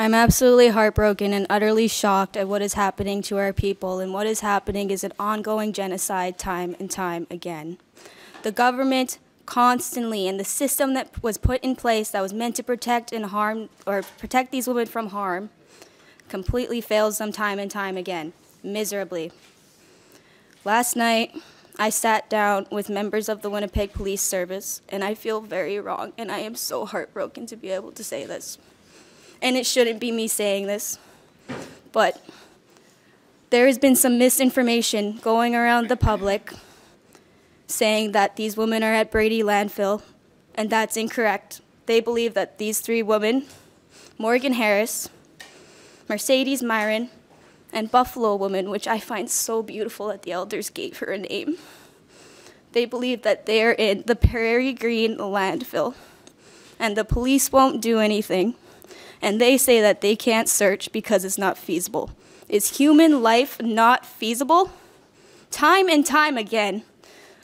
I'm absolutely heartbroken and utterly shocked at what is happening to our people, and what is happening is an ongoing genocide time and time again. The government constantly, and the system that was put in place that was meant to protect and harm, or protect these women from harm, completely fails them time and time again, miserably. Last night, I sat down with members of the Winnipeg Police Service, and I feel very wrong, and I am so heartbroken to be able to say this. And it shouldn't be me saying this, but there has been some misinformation going around the public saying that these women are at Brady landfill, and that's incorrect. They believe that these three women, Morgan Harris, Marcedes Myran, and Buffalo Woman, which I find so beautiful that the elders gave her a name. They believe that they're in the Prairie Green landfill, and the police won't do anything. And they say that they can't search because it's not feasible. Is human life not feasible? Time and time again,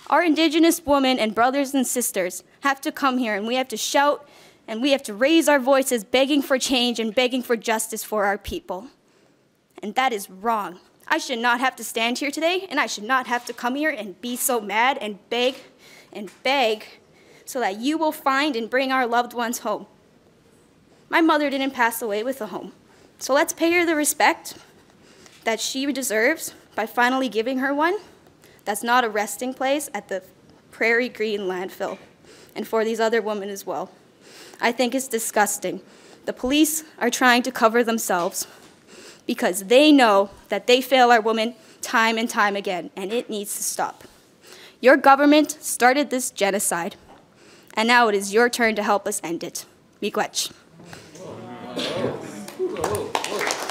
our indigenous women and brothers and sisters have to come here and we have to shout and we have to raise our voices begging for change and begging for justice for our people and that is wrong. I should not have to stand here today, and I should not have to come here and be so mad and beg and beg so that you will find and bring our loved ones home. My mother didn't pass away with a home, so let's pay her the respect that she deserves by finally giving her one that's not a resting place at the Prairie Green landfill, and for these other women as well. I think it's disgusting. The police are trying to cover themselves because they know that they fail our women time and time again, and it needs to stop. Your government started this genocide, and now it is your turn to help us end it. Miigwech. 오, 오, 오.